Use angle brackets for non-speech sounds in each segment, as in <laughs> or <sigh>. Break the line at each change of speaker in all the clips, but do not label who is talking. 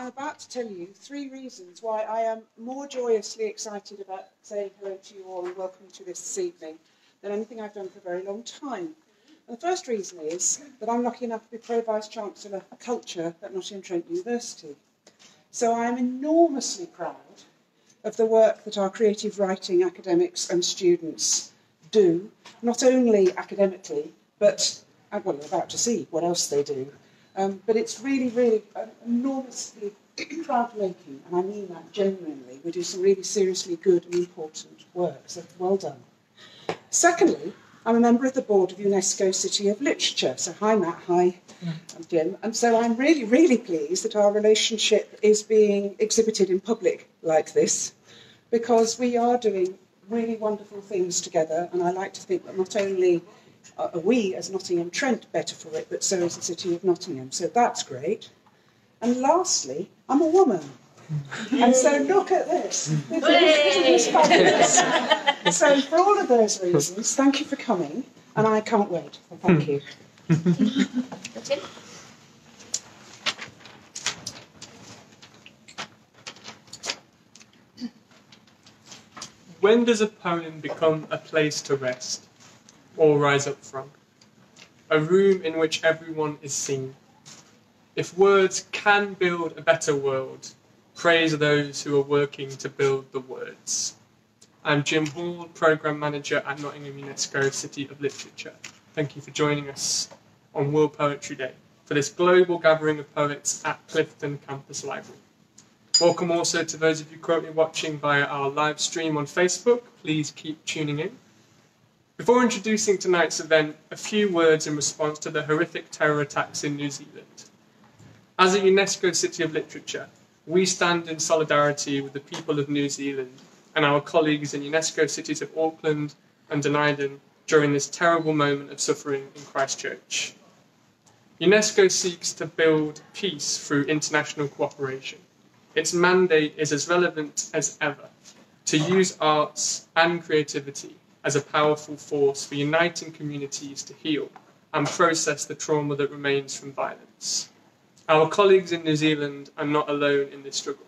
I'm about to tell you three reasons why I am more joyously excited about saying hello to you all and welcome you to this this evening than anything I've done for a very long time. And the first reason is that I'm lucky enough to be Pro Vice Chancellor for Culture at Nottingham Trent University. So I am enormously proud of the work that our creative writing academics and students do, not only academically, but, uh, well, we're about to see what else they do. Um, but it's really, really uh, enormously <clears throat> crowd making, and I mean that genuinely. We do some really seriously good and important work, so well done. Secondly, I'm a member of the board of UNESCO City of Literature. So, hi, Matt, hi, I'm Jim. And so I'm really, really pleased that our relationship is being exhibited in public like this because we are doing really wonderful things together. And I like to think that not only are we as Nottingham Trent better for it, but so is the City of Nottingham. So that's great. And lastly, I'm a woman. And so look at this. This is fabulous. <laughs> so for all of those reasons, thank you for coming, and I can't wait. Thank hmm. you.
When does a poem become a place to rest or rise up from? A room in which everyone is seen. If words can build a better world, praise those who are working to build the words. I'm Jim Hall, Programme Manager at Nottingham UNESCO City of Literature. Thank you for joining us on World Poetry Day for this global gathering of poets at Clifton Campus Library. Welcome also to those of you currently watching via our live stream on Facebook. Please keep tuning in. Before introducing tonight's event, a few words in response to the horrific terror attacks in New Zealand. As a UNESCO City of Literature, we stand in solidarity with the people of New Zealand and our colleagues in UNESCO cities of Auckland and Dunedin during this terrible moment of suffering in Christchurch. UNESCO seeks to build peace through international cooperation. Its mandate is as relevant as ever to use arts and creativity as a powerful force for uniting communities to heal and process the trauma that remains from violence. Our colleagues in New Zealand are not alone in this struggle.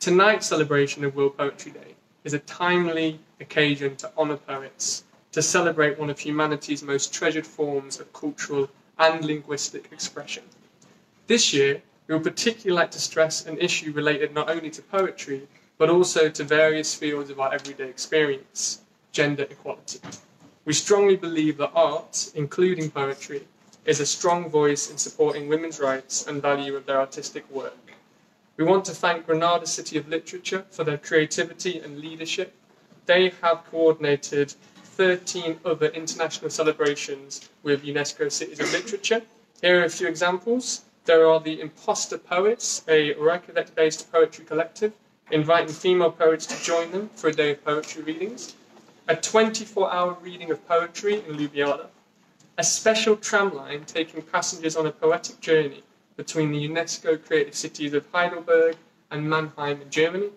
Tonight's celebration of World Poetry Day is a timely occasion to honour poets, to celebrate one of humanity's most treasured forms of cultural and linguistic expression. This year, we would particularly like to stress an issue related not only to poetry, but also to various fields of our everyday experience gender equality. We strongly believe that art, including poetry, is a strong voice in supporting women's rights and value of their artistic work. We want to thank Granada City of Literature for their creativity and leadership. They have coordinated 13 other international celebrations with UNESCO Cities of Literature. Here are a few examples. There are the Imposter Poets, a Reykjavik-based poetry collective, inviting female poets to join them for a day of poetry readings. A 24-hour reading of poetry in Ljubljana a special tram line taking passengers on a poetic journey between the UNESCO creative cities of Heidelberg and Mannheim in Germany,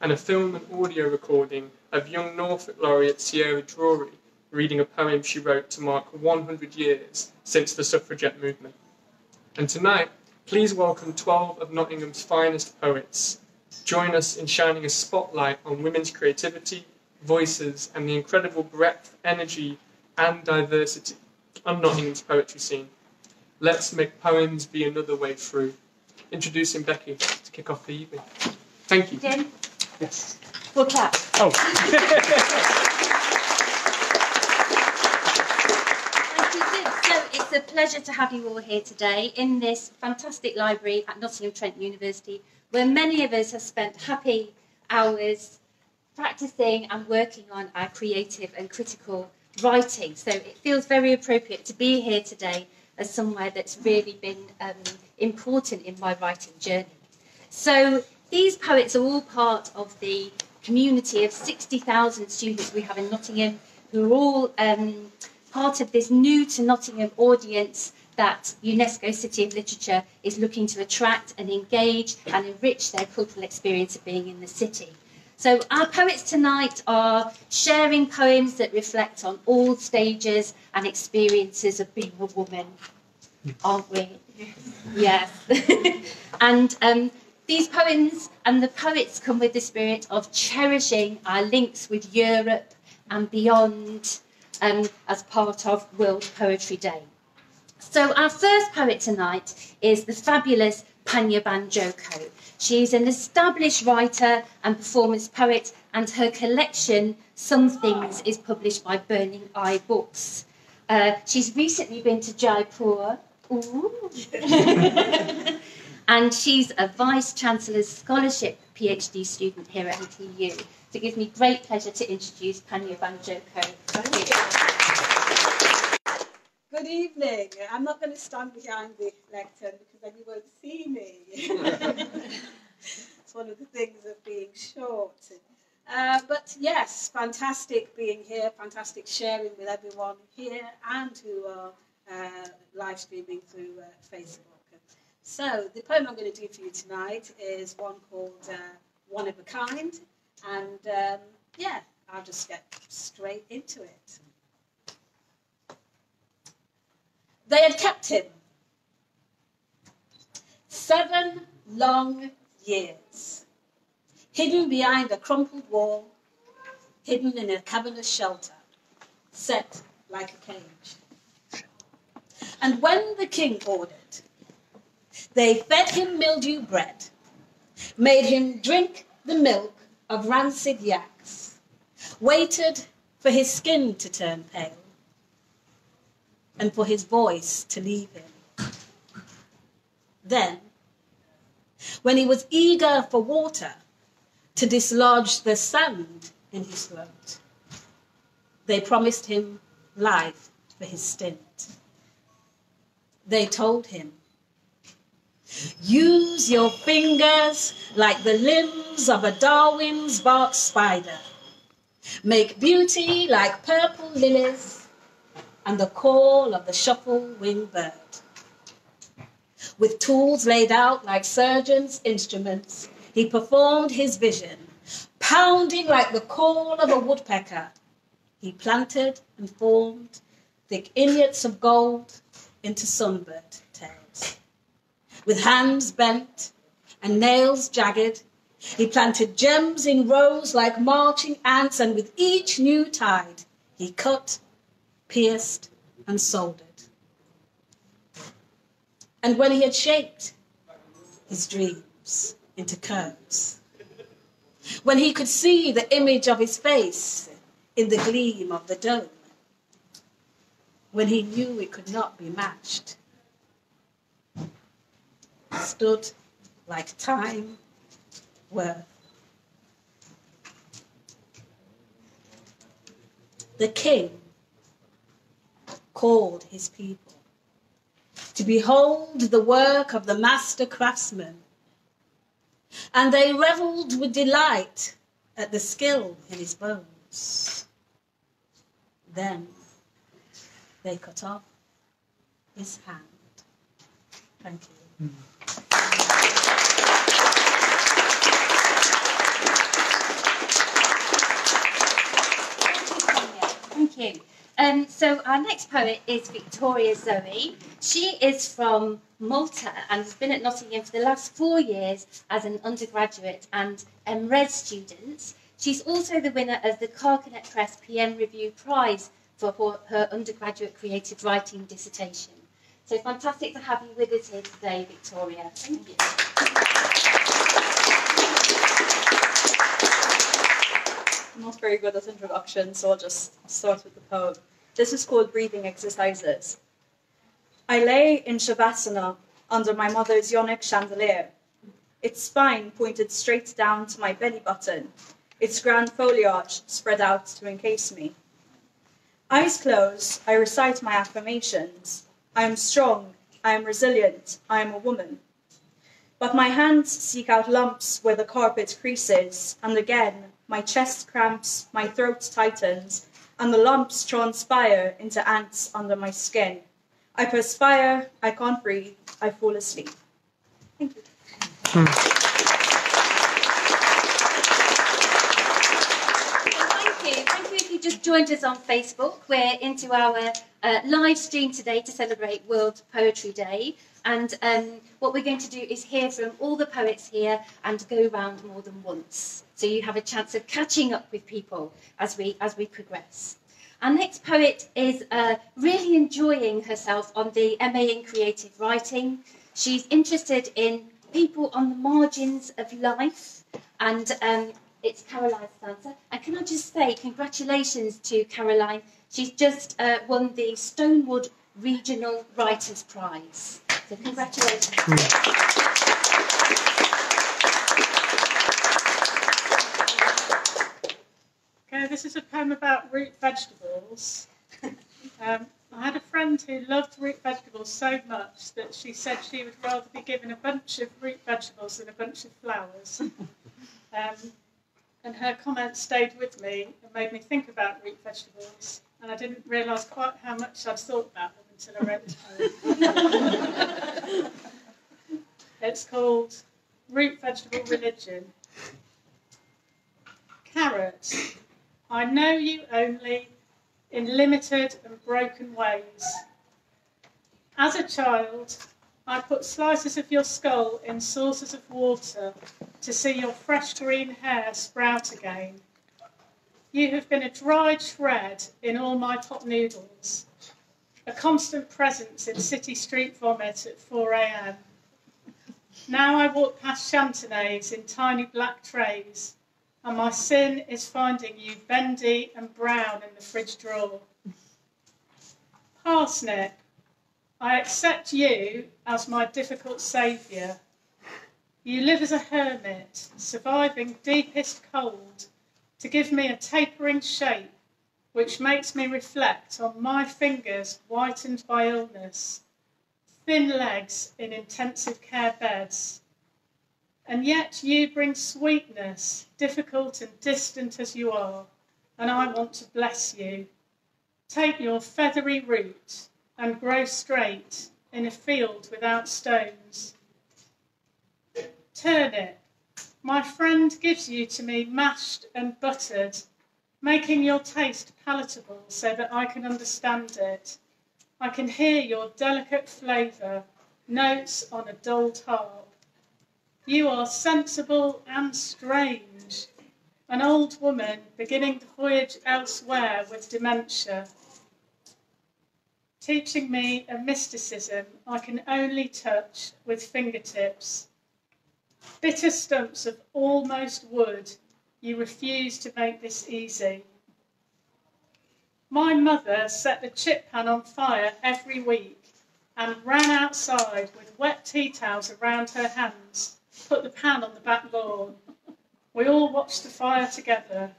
and a film and audio recording of young Norfolk laureate Sierra Drury reading a poem she wrote to mark 100 years since the suffragette movement. And tonight, please welcome 12 of Nottingham's finest poets. Join us in shining a spotlight on women's creativity, voices, and the incredible breadth, energy, and diversity on Nottingham's poetry scene. Let's make poems be another way through. Introducing Becky to kick off the evening. Thank you.
Jim,
Yes.
we'll clap.
Oh. <laughs>
Thank you, Jim. So it's a pleasure to have you all here today in this fantastic library at Nottingham Trent University, where many of us have spent happy hours practicing and working on our creative and critical writing. So it feels very appropriate to be here today as somewhere that's really been um, important in my writing journey. So these poets are all part of the community of 60,000 students we have in Nottingham who are all um, part of this new to Nottingham audience that UNESCO City of Literature is looking to attract and engage and enrich their cultural experience of being in the city. So our poets tonight are sharing poems that reflect on all stages and experiences of being a woman, aren't we? Yes. <laughs> and um, These poems and the poets come with the spirit of cherishing our links with Europe and beyond um, as part of World Poetry Day. So our first poet tonight is the fabulous Panya Banjoko. She is an established writer and performance poet, and her collection, Some Things, is published by Burning Eye Books. Uh, she's recently been to Jaipur. <laughs> and she's a Vice Chancellor's Scholarship PhD student here at NTU. So it gives me great pleasure to introduce Panya Banjoko.
Good evening. I'm not going to stand behind the lectern because then you won't see me. <laughs> it's one of the things of being short. Uh, but yes, fantastic being here, fantastic sharing with everyone here and who are uh, live streaming through uh, Facebook. So, the poem I'm going to do for you tonight is one called uh, One of a Kind, and um, yeah, I'll just get straight into it. They had kept him seven long years, hidden behind a crumpled wall, hidden in a cavernous shelter, set like a cage. And when the king ordered, they fed him mildew bread, made him drink the milk of rancid yaks, waited for his skin to turn pale, and for his voice to leave him. Then, when he was eager for water to dislodge the sand in his throat, they promised him life for his stint. They told him, Use your fingers like the limbs of a Darwin's bark spider. Make beauty like purple lilies and the call of the shuffle winged bird. With tools laid out like surgeons' instruments, he performed his vision. Pounding like the call of a woodpecker, he planted and formed thick inlets of gold into sunbird tails. With hands bent and nails jagged, he planted gems in rows like marching ants, and with each new tide, he cut pierced, and soldered. And when he had shaped his dreams into curves, when he could see the image of his face in the gleam of the dome, when he knew it could not be matched, stood like time worth. The king called his people to behold the work of the master craftsman. And they revelled with delight at the skill in his bones. Then they cut off his hand. Thank you.
Thank you. Um, so our next poet is Victoria Zoe. She is from Malta and has been at Nottingham for the last four years as an undergraduate and MRes student. She's also the winner of the Carcanet Press PN Review Prize for her, her undergraduate creative writing dissertation. So fantastic to have you with us here today, Victoria. Thank you.
Not very good at introduction, so I'll just start with the poem. This is called Breathing Exercises. I lay in Shavasana under my mother's yonic chandelier, its spine pointed straight down to my belly button, its grand foliage spread out to encase me. Eyes closed, I recite my affirmations. I am strong, I am resilient, I am a woman. But my hands seek out lumps where the carpet creases, and again my chest cramps, my throat tightens, and the lumps transpire into ants under my skin. I perspire, I can't breathe, I fall asleep. Thank you.
Thank you. Thank you if you just joined us on Facebook. We're into our uh, live stream today to celebrate World Poetry Day. And um, what we're going to do is hear from all the poets here and go round more than once. So you have a chance of catching up with people as we, as we progress. Our next poet is uh, really enjoying herself on the MA in Creative Writing. She's interested in people on the margins of life, and um, it's Caroline Stancer. And can I just say congratulations to Caroline? She's just uh, won the Stonewood Regional Writers Prize. So congratulations.
Okay, this is a poem about root vegetables. Um, I had a friend who loved root vegetables so much that she said she would rather be given a bunch of root vegetables than a bunch of flowers. Um, and her comment stayed with me and made me think about root vegetables. And I didn't realise quite how much I'd thought about them until I read the poem. it's called Root Vegetable Religion. Carrot. I know you only in limited and broken ways. As a child, I put slices of your skull in saucers of water to see your fresh green hair sprout again. You have been a dried shred in all my pot noodles, a constant presence in city street vomit at 4 a.m. Now I walk past chantenays in tiny black trays and my sin is finding you bendy and brown in the fridge drawer. Parsnip, I accept you as my difficult saviour. You live as a hermit, surviving deepest cold, to give me a tapering shape which makes me reflect on my fingers whitened by illness, thin legs in intensive care beds, and yet you bring sweetness, difficult and distant as you are, and I want to bless you. Take your feathery root and grow straight in a field without stones. Turnip, my friend gives you to me mashed and buttered, making your taste palatable so that I can understand it. I can hear your delicate flavour, notes on a dulled harp. You are sensible and strange. An old woman beginning the voyage elsewhere with dementia. Teaching me a mysticism I can only touch with fingertips. Bitter stumps of almost wood, you refuse to make this easy. My mother set the chip pan on fire every week and ran outside with wet tea towels around her hands put the pan on the back lawn. We all watched the fire together.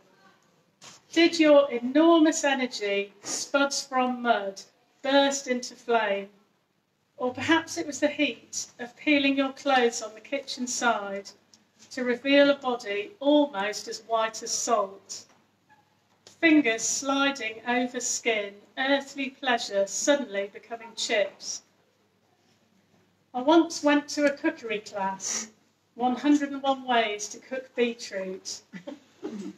Did your enormous energy, spuds from mud, burst into flame? Or perhaps it was the heat of peeling your clothes on the kitchen side to reveal a body almost as white as salt. Fingers sliding over skin, earthly pleasure suddenly becoming chips. I once went to a cookery class 101 ways to cook beetroot.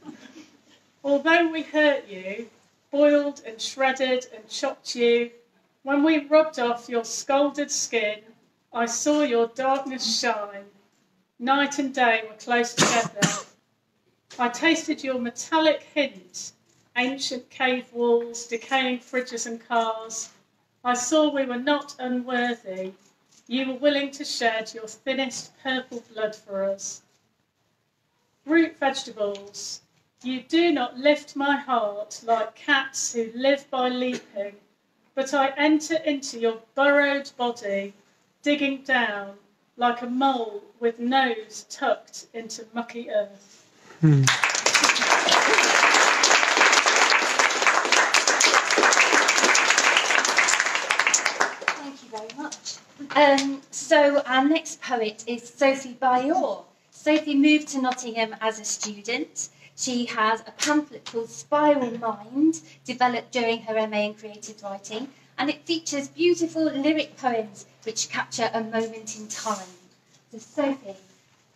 <laughs> Although we hurt you, boiled and shredded and chopped you, when we rubbed off your scalded skin, I saw your darkness shine. Night and day were close together. I tasted your metallic hint, ancient cave walls, decaying fridges and cars. I saw we were not unworthy, you were willing to shed your thinnest purple blood for us. Root vegetables, you do not lift my heart like cats who live by leaping, but I enter into your burrowed body, digging down like a mole with nose tucked into mucky earth. Hmm. Thank you very much.
Um, so our next poet is Sofi Bajor. Sofi moved to Nottingham as a student. She has a pamphlet called Spiral Mind, developed during her MA in Creative Writing, and it features beautiful lyric poems which capture a moment in time. So Sofi,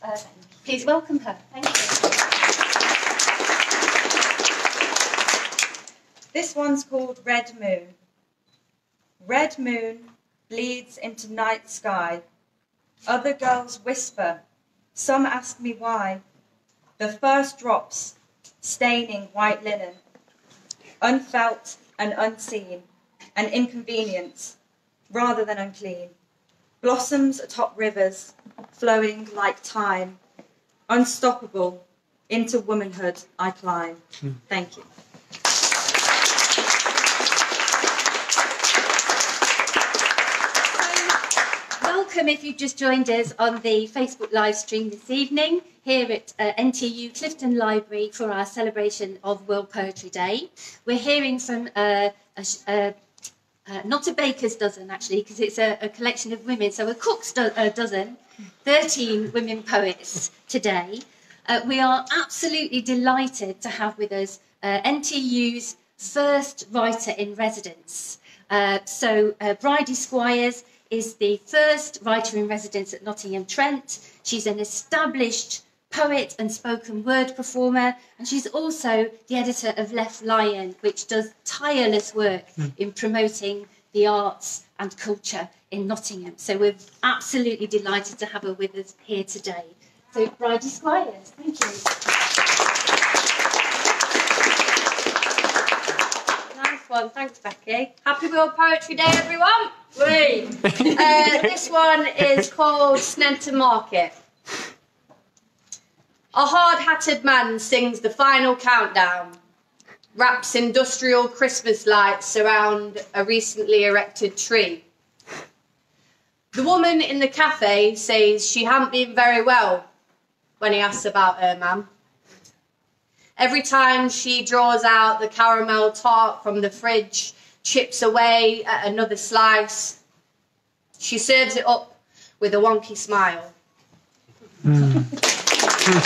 uh, please welcome her. Thank
you. This one's called Red Moon. Red moon
bleeds into night sky. Other girls whisper, some ask me why. The first drops staining white linen, unfelt and unseen, an inconvenience rather than unclean. Blossoms atop rivers, flowing like time, unstoppable, into womanhood I climb. Thank you.
Welcome if you've just joined us on the Facebook live stream this evening here at uh, NTU Clifton Library for our celebration of World Poetry Day. We're hearing from uh, a, sh- uh, not a baker's dozen actually, because it's a, a collection of women, so a cook's do- a dozen, 13 women poets today. Uh, we are absolutely delighted to have with us uh, NTU's first writer in residence. Uh, so, Bridie Squires is the first writer in residence at Nottingham Trent. She's an established poet and spoken word performer, and she's also the editor of LeftLion, which does tireless work in promoting the arts and culture in Nottingham. So we're absolutely delighted to have her with us here today. So, Bridie Squires, thank you.
Nice one, thanks Becky. Happy World Poetry Day everyone! Whee! <laughs> uh, this one is called Sneinton Market. A hard-hatted man sings the final countdown, wraps industrial Christmas lights around a recently erected tree. The woman in the cafe says she hadn't been very well when he asks about her man. Every time she draws out the caramel tart from the fridge, chips away at another slice, she serves it up with a wonky smile. Hmm. <laughs>
So, um,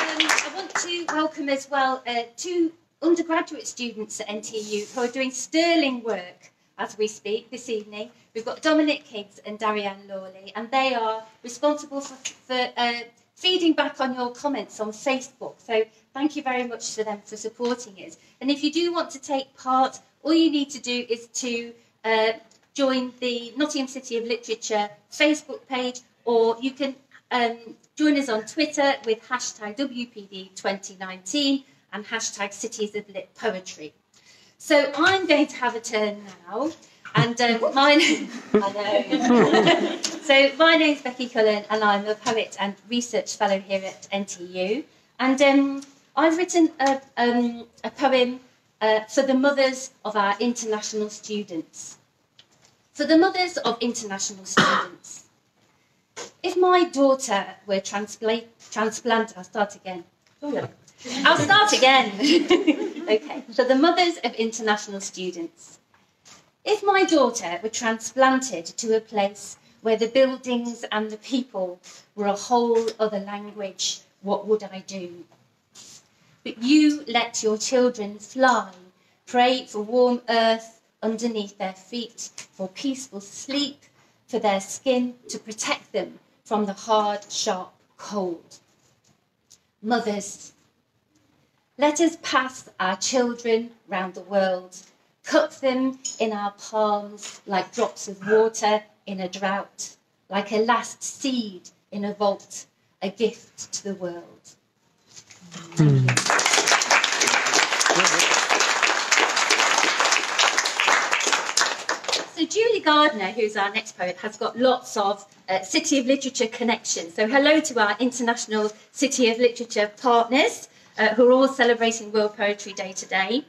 I want to welcome as well uh, two undergraduate students at NTU who are doing sterling work as we speak this evening. We've got Dominic Higgs and Darianne Lawley, and they are responsible for, for uh, feeding back on your comments on Facebook. So thank you very much to them for supporting us. And if you do want to take part, all you need to do is to uh, join the Nottingham City of Literature Facebook page, or you can um, join us on Twitter with hashtag WPD2019 and hashtag Cities of Lit Poetry. So I'm going to have a turn now, and um. I know. <laughs> <laughs> so my name's Becky Cullen, and I'm a poet and research fellow here at NTU. And um, I've written a, um, a poem uh, for the mothers of our international students. For the mothers of international students. If my daughter were transpla- transplanted, I'll start again. Oh, I'll start again. <laughs> okay, so the mothers of international students. If my daughter were transplanted to a place where the buildings and the people were a whole other language, what would I do? But you let your children fly, pray for warm earth underneath their feet, for peaceful sleep, for their skin to protect them from the hard, sharp cold. Mothers, let us pass our children round the world, cup them in our palms like drops of water in a drought, like a last seed in a vault, a gift to the world. Hmm. Julie Gardner, who's our next poet, has got lots of uh, City of Literature connections. So hello to our international City of Literature partners uh, who are all celebrating World Poetry Day today.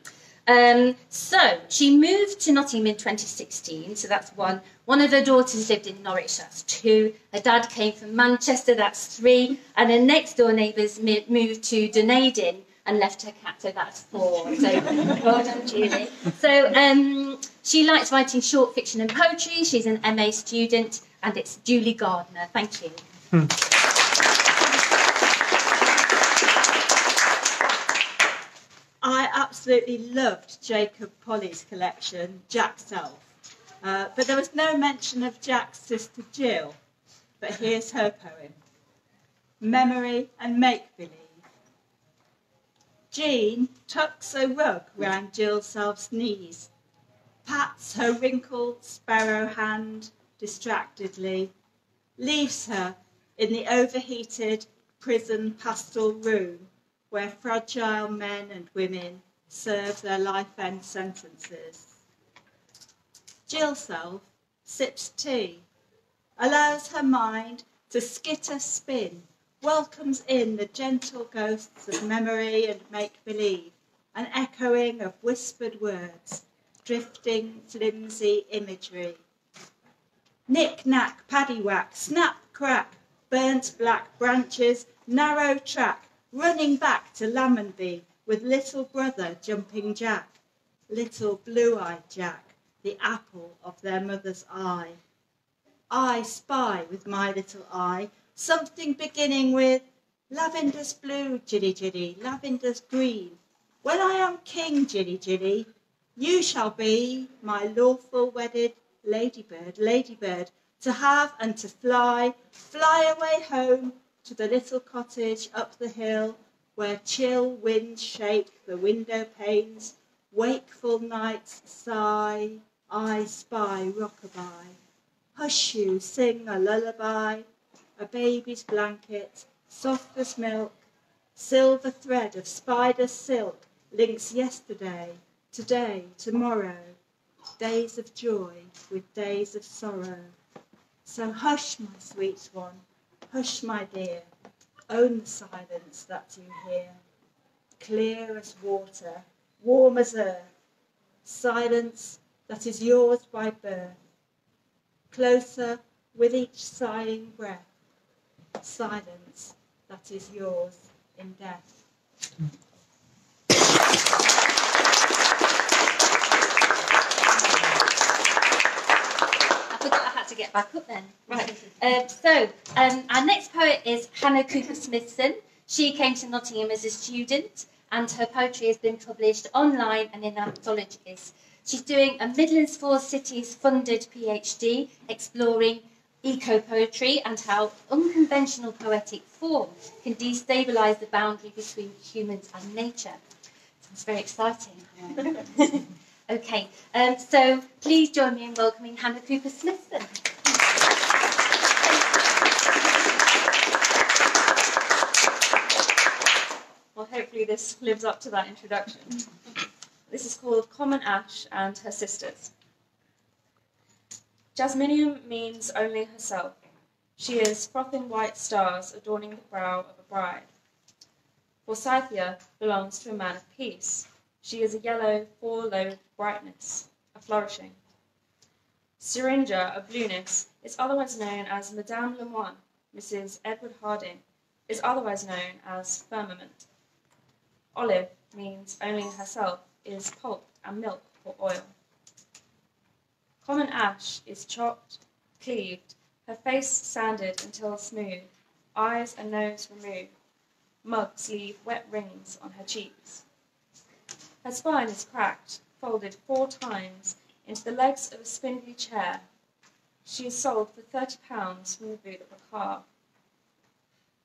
Um, so she moved to Nottingham in 2016, so that's one. One of her daughters lived in Norwich, that's two. Her dad came from Manchester, that's three. And her next door neighbours moved to Dunedin and left her cat, so that's four. So well done, Julie. So um, she likes writing short fiction and poetry. She's an MA student, and it's Julie Gardner. Thank you.
I absolutely loved Jacob Polley's collection, Jackself. Uh, but there was no mention of Jack's sister Jill. But here's her poem Memory and Make Believe. Jean tucks a rug round Jill Self's knees.
pats her wrinkled sparrow hand distractedly, leaves her in the overheated prison pastel room where fragile men and women serve their life end sentences. Jill Self sips tea, allows her mind to skitter spin, welcomes in the gentle ghosts of memory and make believe, an echoing of whispered words, drifting flimsy imagery. Knick knack, paddywhack, snap crack, burnt black branches, narrow track, running back to Lamonby with little brother jumping jack, little blue-eyed Jack, the apple of their mother's eye. I spy with my little eye something beginning with lavender's blue, jilly jilly, lavender's green. When I am king, jilly jilly, you shall be my lawful wedded ladybird, ladybird, to have and to fly, fly away home to the little cottage up the hill where chill winds shake the window panes, wakeful nights sigh, I spy rockabye. Hush you, sing a lullaby, a baby's blanket, soft as milk, silver thread of spider silk links yesterday, today, tomorrow, days of joy with days of sorrow. So hush, my sweet one, hush, my dear, own the silence that you hear. Clear as water, warm as earth, silence that is yours by birth. Closer with each sighing breath, silence that is yours in death.
I forgot I had to get back up then. Right. Um, so, um, our next poet is Hannah Cooper Smithson. She came to Nottingham as a student, and her poetry has been published online and in anthologies. She's doing a Midlands Four Cities funded PhD exploring eco poetry and how unconventional poetic form can destabilise the boundary between humans and nature. Sounds very exciting. <laughs> okay, um, so please join me in welcoming Hannah Cooper Smithson.
Well, hopefully this lives up to that introduction. This is called Common Ash and Her Sisters. Jasminum means only herself. She is frothing white stars adorning the brow of a bride. Forsythia belongs to a man of peace. She is a yellow, four-lobed brightness, a flourishing. Syringa, a blueness, is otherwise known as Madame Lemoine, Mrs. Edward Harding, is otherwise known as firmament. Olive means only herself, is pulp and milk or oil. Common ash is chopped, cleaved, her face sanded until smooth, eyes and nose removed. Mugs leave wet rings on her cheeks. Her spine is cracked, folded four times into the legs of a spindly chair. She is sold for thirty pounds from the boot of a car.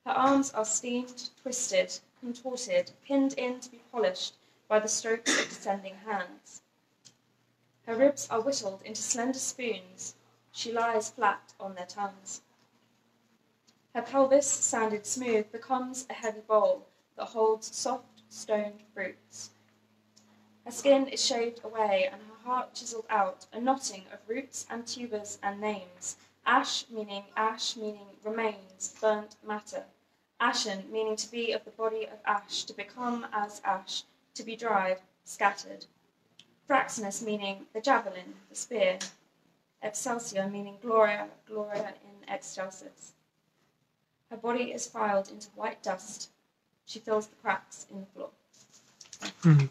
Her arms are steamed, twisted, contorted, pinned in to be polished by the strokes of descending hands. Her ribs are whittled into slender spoons. She lies flat on their tongues. Her pelvis, sanded smooth, becomes a heavy bowl that holds soft, stoned fruits. Her skin is shaved away and her heart chiselled out, a knotting of roots and tubers and names. Ash meaning ash meaning remains, burnt matter. Ashen meaning to be of the body of ash, to become as ash, to be dried, scattered. Fraxinus meaning the javelin, the spear. Excelsior meaning gloria, gloria in excelsis. Her body is filed into white dust. She fills the cracks in the floor. Hmm.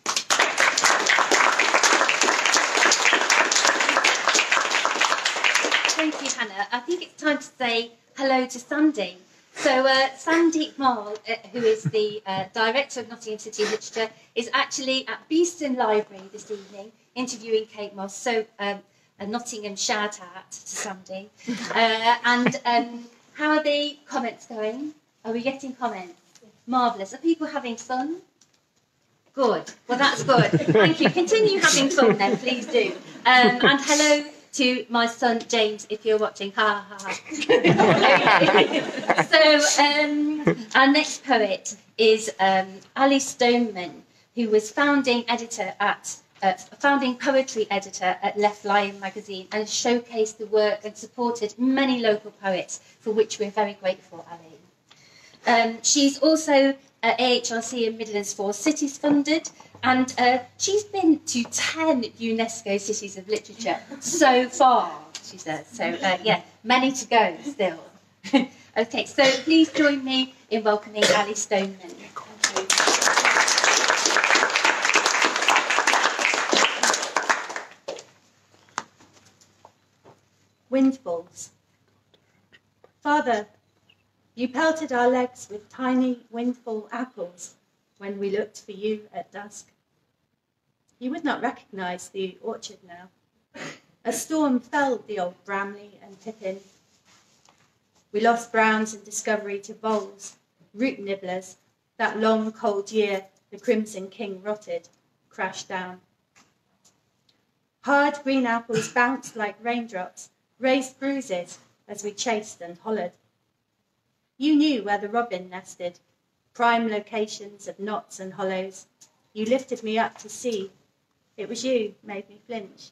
Thank you, Hannah. I think it's time to say hello to Sandy. So, uh, Sandy Mahal, uh, who is the uh, director of Nottingham City Literature, is actually at Beeston Library this evening interviewing Kate Mosse. So, um, a Nottingham shout out to Sandy. <laughs> Uh, and um, how are the comments going? Are we getting comments? Marvellous. Are people having fun? Good. Well, that's good. Thank you. Continue having fun then, please do. Um, and hello to my son James, if you're watching. Ha ha ha. <laughs> so, um, our next poet is um, Aly Stoneman, who was founding editor at. Uh, founding poetry editor at LeftLion magazine and showcased the work and supported many local poets, for which we're very grateful, Aly. Um, she's also uh, AHRC and Midlands Four Cities funded, and uh, she's been to 10 UNESCO Cities of Literature so far, she says. So, uh, yeah, many to go still. <laughs> okay, so please join me in welcoming Aly Stoneman.
Windfalls. Father, you pelted our legs with tiny windfall apples when we looked for you at dusk. You would not recognize the orchard now. A storm felled the old Bramley and Pippin. We lost Browns and Discovery to voles, root nibblers. That long cold year the Crimson King rotted, crashed down. Hard green apples bounced like raindrops, raised bruises as we chased and hollered. You knew where the robin nested, prime locations of knots and hollows. You lifted me up to see. It was you made me flinch.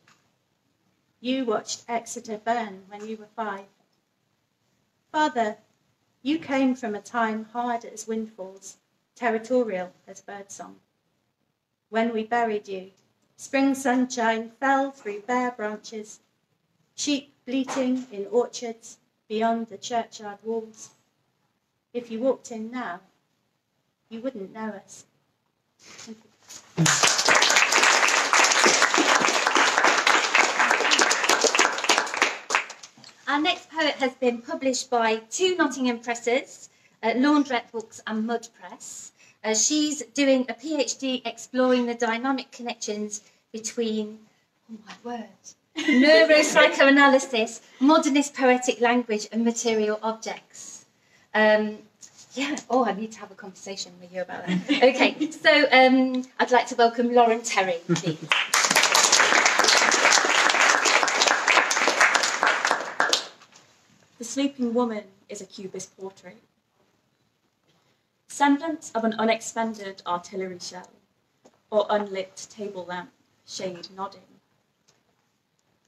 You watched Exeter burn when you were five. Father, you came from a time hard as windfalls, territorial as birdsong. When we buried you, spring sunshine fell through bare branches, sheep bleating in orchards beyond the churchyard walls. If you walked in now, you wouldn't know us. Thank you.
Our next poet has been published by two Nottingham presses, uh, Laundrette Books and Mud Press. Uh, she's doing a PhD exploring the dynamic connections between, oh my word, <laughs> neuropsychoanalysis, modernist poetic language, and material objects. Um, yeah, oh, I need to have a conversation with you about that. Okay, <laughs> so um, I'd like to welcome Lauren Terry, please.
The sleeping woman is a cubist portrait. Semblance of an unexpended artillery shell or unlit table lamp, shade nodding.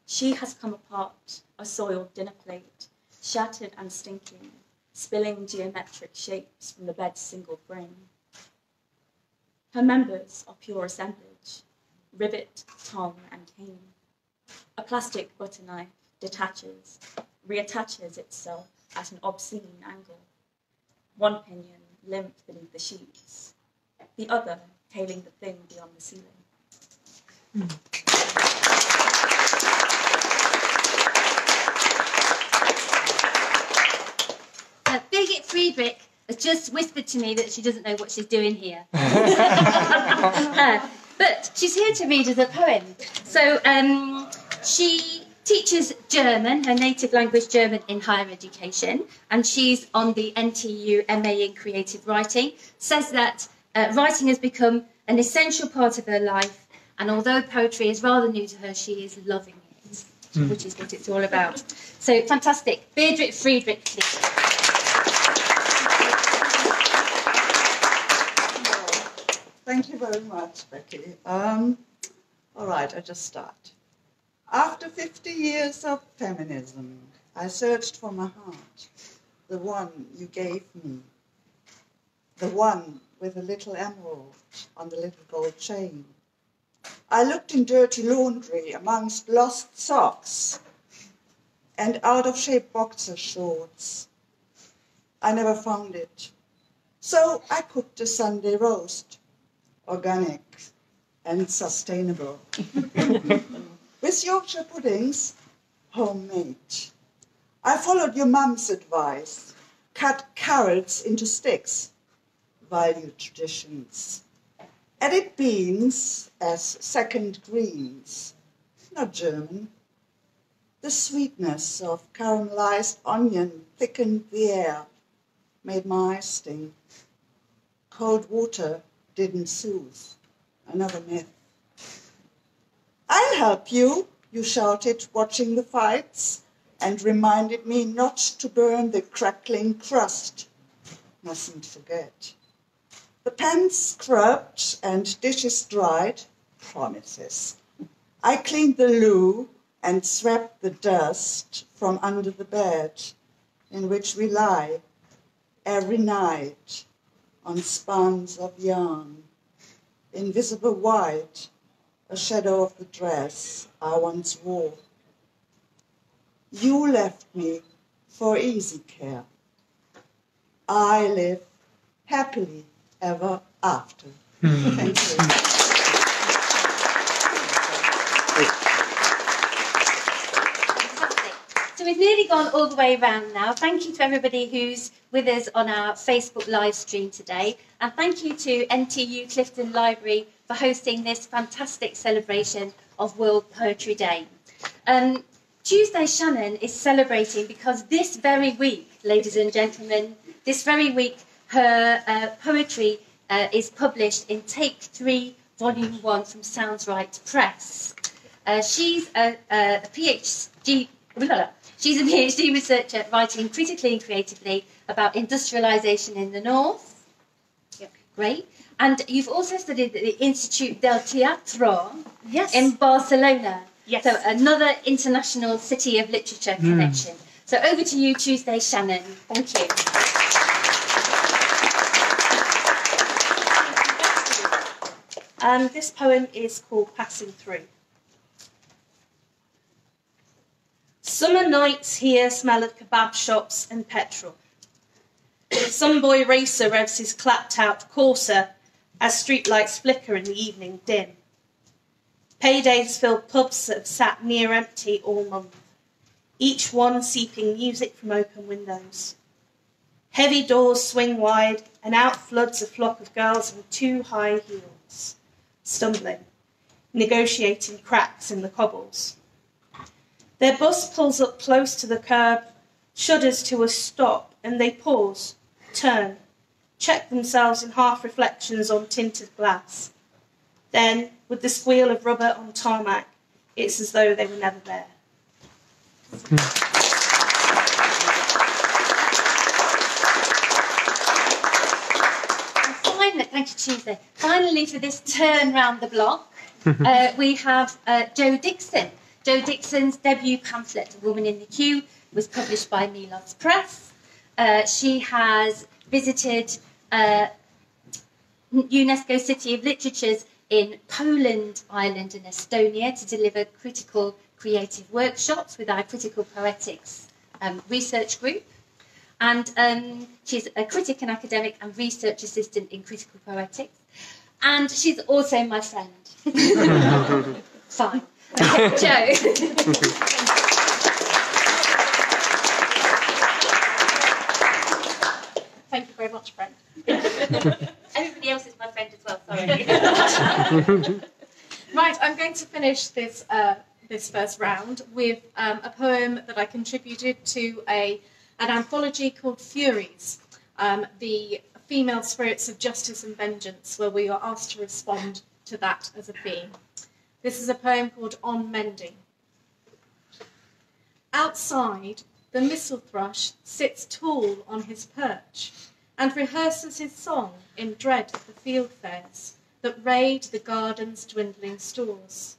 She has come apart, a soiled dinner plate, shattered and stinking, spilling geometric shapes from the bed's single frame. Her members are pure assemblage, rivet, tongue, and cane. A plastic butter knife detaches, reattaches itself at an obscene angle. One pinion limp beneath the sheets, the other tailing the thing beyond the ceiling. Hmm.
Uh, Birgit Friedrich has just whispered to me that she doesn't know what she's doing here. <laughs> Uh, but she's here to read us a poem. So um, she teaches German, her native language German, in higher education, and she's on the NTU MA in Creative Writing. Says that uh, writing has become an essential part of her life, and although poetry is rather new to her, she is loving it, which is what it's all about. So fantastic. Beatrice Friedrich, please.
Thank you very much, Becky. Um, all right, I just start. After 50 years of feminism, I searched for my heart, the one you gave me, the one with a little emerald on the little gold chain. I looked in dirty laundry amongst lost socks and out of shape boxer shorts. I never found it. So I cooked a Sunday roast organic and sustainable. <laughs> With Yorkshire puddings, homemade. I followed your mum's advice, cut carrots into sticks, value traditions. Added beans as second greens, not German. The sweetness of caramelized onion thickened the air, made my eyes sting. Cold water didn't soothe. another myth. I'll help you, you shouted, watching the fights, and reminded me not to burn the crackling crust. Mustn't forget. The pans scrubbed and dishes dried, promises. I cleaned the loo and swept the dust from under the bed in which we lie every night on spans of yarn, invisible white, a shadow of the dress I once wore. You left me for easy care. I live happily ever after. Hmm. Thank you.
Fantastic. So we've nearly gone all the way around now. Thank you to everybody who's with us on our Facebook live stream today. And thank you to NTU Clifton Library for hosting this fantastic celebration of World Poetry Day. Um, Tuesday Shannon is celebrating because this very week, ladies and gentlemen, this very week her uh, poetry uh, is published in Take Three, Volume One from Sounds Right Press. Uh, she's a, a, PhD. <laughs> She's a PhD researcher writing critically and creatively about industrialisation in the north. Yep. Great. And you've also studied at the Institute del Teatro
Yes.
in Barcelona.
Yes.
So another international city of literature connection. So over to you, Tuesday, Shannon. Thank you.
Um, this poem is called Passing Through. Summer nights here smell of kebab shops and petrol. Some boy racer revs his clapped out Corsa as streetlights flicker in the evening dim. Paydays fill pubs that have sat near empty all month, each one seeping music from open windows. Heavy doors swing wide, and out floods a flock of girls in too high heels, stumbling, negotiating cracks in the cobbles. Their bus pulls up close to the curb, shudders to a stop, and they pause, turn, check themselves in half reflections on tinted glass. Then, with the squeal of rubber on tarmac, it's as though they were never there.
And finally, thank you, Tuesday. Finally, for this turn round the block, <laughs> uh, we have uh, Jo Dixon. Jo Dixon's debut pamphlet, A Woman in the Queue, was published by Milos Press. Uh, she has visited uh, UNESCO City of Literatures in Poland, Ireland, and Estonia to deliver critical creative workshops with our Critical Poetics um, research group. And um, she's a critic and academic and research assistant in critical poetics. And she's also my friend. <laughs> Fine. Jo.
Thank you very much, friend. <laughs>
Everybody else is my friend as well, sorry. <laughs>
Right, I'm going to finish this uh, this first round with um, a poem that I contributed to a an anthology called Furies, um, the female spirits of justice and vengeance, where we are asked to respond to that as a theme. This is a poem called On Mending. Outside, the missel thrush sits tall on his perch and rehearses his song in dread of the fieldfares that raid the garden's dwindling stores.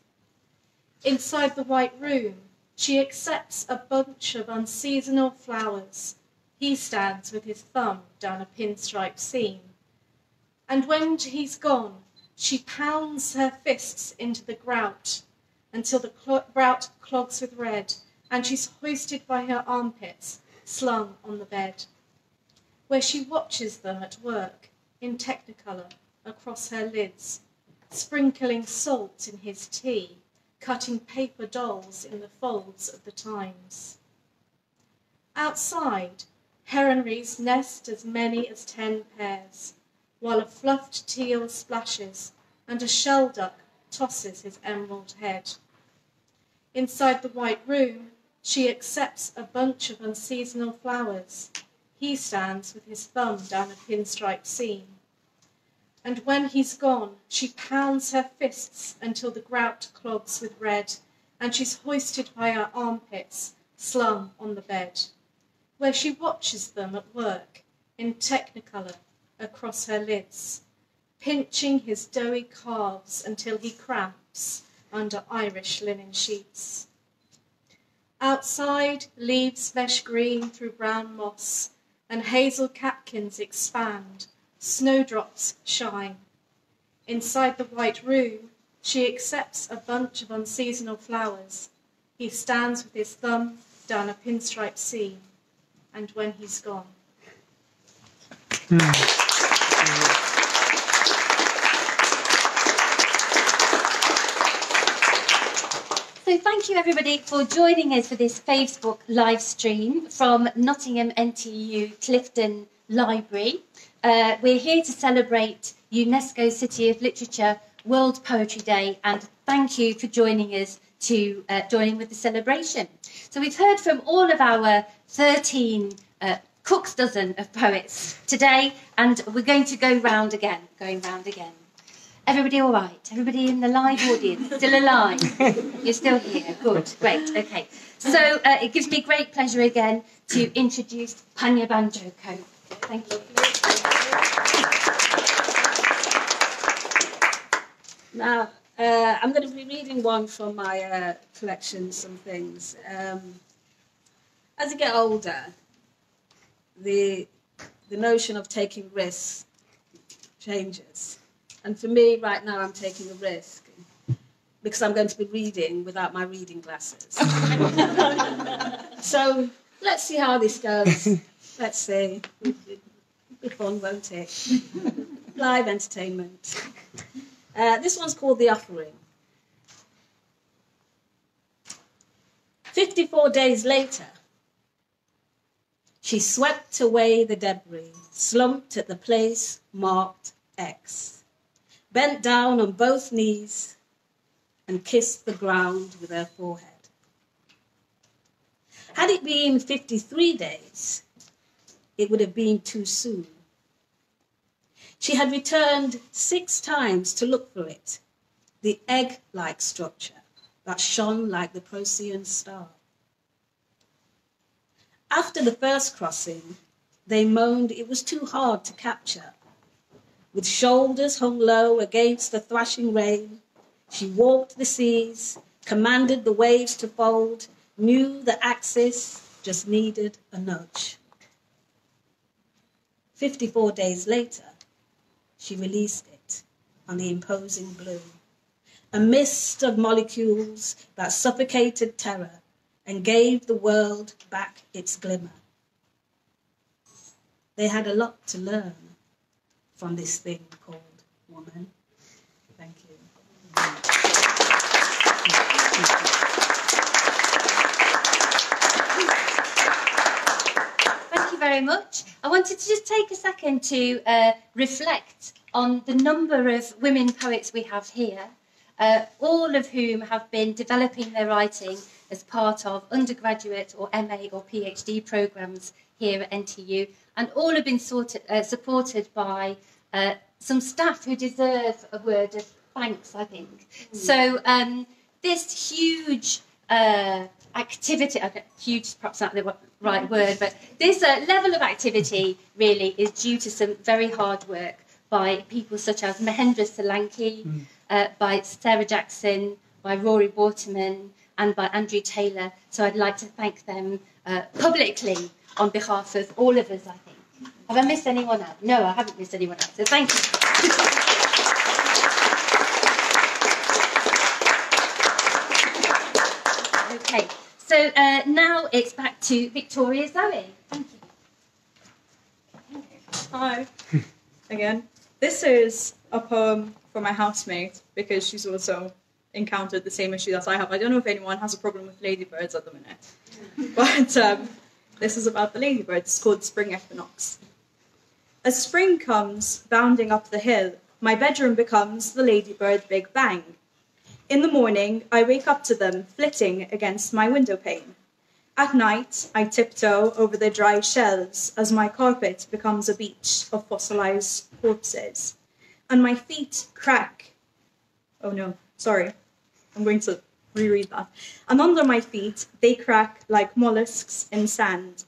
Inside the white room, she accepts a bunch of unseasonal flowers. He stands with his thumb down a pinstripe seam. And when he's gone, she pounds her fists into the grout until the grout clogs with red, and she's hoisted by her armpits, slung on the bed, where she watches them at work in technicolor across her lids, sprinkling salt in his tea, cutting paper dolls in the folds of the Times. Outside, heronries nest as many as ten pairs, while a fluffed teal splashes and a shelduck tosses his emerald head. Inside the white room, she accepts a bunch of unseasonal flowers. He stands with his thumb down a pinstripe seam. And when he's gone, she pounds her fists until the grout clogs with red, and she's hoisted by her armpits, slung on the bed, where she watches them at work in technicolor across her lids, pinching his doughy calves until he cramps under Irish linen sheets. Outside, leaves mesh green through brown moss, and hazel catkins expand, snowdrops shine. Inside the white room, she accepts a bunch of unseasonal flowers. He stands with his thumb down a pinstripe seam, and when he's gone. Hmm.
So thank you everybody for joining us for this Facebook live stream from Nottingham NTU Clifton Library. Uh, we're here to celebrate UNESCO City of Literature World Poetry Day and thank you for joining us to uh, join in with the celebration. So we've heard from all of our 13 uh, cook's dozen of poets today and we're going to go round again, going round again. Everybody all right? Everybody in the live audience still alive? <laughs> You're still here. Good, great, okay. So uh, it gives me great pleasure again to introduce Panya Banjoko. Thank you.
Now, uh, I'm going to be reading one from my uh, collection, some things. Um, as you get older, the, the notion of taking risks changes. And for me, right now, I'm taking a risk because I'm going to be reading without my reading glasses. <laughs> so let's see how this goes. Let's see. Be fun, won't it? Live entertainment. Uh, this one's called The Offering. 54 days later, she swept away the debris, slumped at the place marked X, bent down on both knees, and kissed the ground with her forehead. Had it been 53 days, it would have been too soon. She had returned six times to look for it, the egg like structure that shone like the Procyon star. After the first crossing, they moaned it was too hard to capture. With shoulders hung low against the thrashing rain, she walked the seas, commanded the waves to fold, knew the axis just needed a nudge. 54 days later, she released it on the imposing blue, a mist of molecules that suffocated terror and gave the world back its glimmer. They had a lot to learn from this thing called woman. Thank you.
Thank you very much. I wanted to just take a second to uh, reflect on the number of women poets we have here, uh, all of whom have been developing their writing as part of undergraduate or MA or PhD programs here at NTU, and all have been sorted, uh, supported by uh, some staff who deserve a word of thanks, I think. So um, this huge uh, activity, huge perhaps not the right word, but this uh, level of activity really is due to some very hard work by people such as Mahendra Solanki, uh, by Sarah Jackson, by Rory Waterman, and by Andrew Taylor. So I'd like to thank them uh, publicly on behalf of all of us, I think. Have I missed anyone out? No, I haven't missed anyone out. So thank you. <laughs> okay, so uh, now it's back to Victoria Zoe. Thank you.
Hi. <laughs> Again. This is a poem for my housemate because she's also encountered the same issue that I have. I don't know if anyone has a problem with ladybirds at the minute, <laughs> but um, this is about the ladybirds. It's called Spring Equinox. As spring comes bounding up the hill, my bedroom becomes the ladybird Big Bang. In the morning, I wake up to them flitting against my window pane. At night, I tiptoe over the dry shelves as my carpet becomes a beach of fossilized corpses. and my feet crack. Oh no, sorry. I'm going to reread that. And under my feet, they crack like mollusks in sand.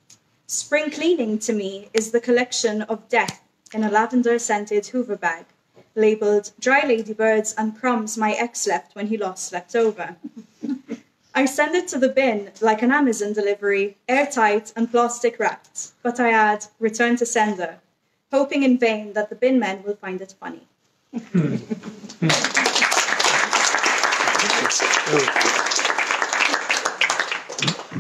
Spring cleaning to me is the collection of death in a lavender scented Hoover bag, labeled dry ladybirds and crumbs my ex left when he lost slept over. <laughs> I send it to the bin like an Amazon delivery, airtight and plastic wrapped, but I add return to sender, hoping in vain that the bin men will find it funny. <laughs>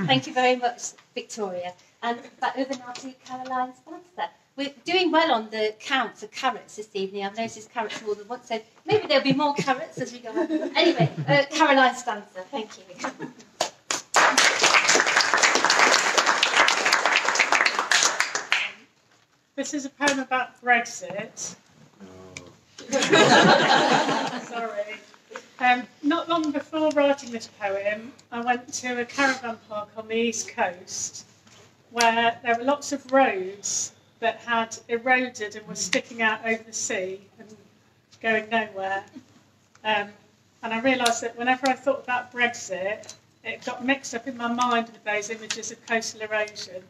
Thank you very much, Victoria. And back over now to Caroline Stancer. We're doing well on the count for carrots this evening. I've noticed carrots more than once, so maybe there'll be more carrots as we go on. Anyway, uh, Caroline Stancer, thank you.
This is a poem about Brexit. <laughs> Sorry. Um, not long before writing this poem, I went to a caravan park on the east coast where there were lots of roads that had eroded and were sticking out over the sea and going nowhere. Um, and I realised that whenever I thought about Brexit, it got mixed up in my mind with those images of coastal erosion.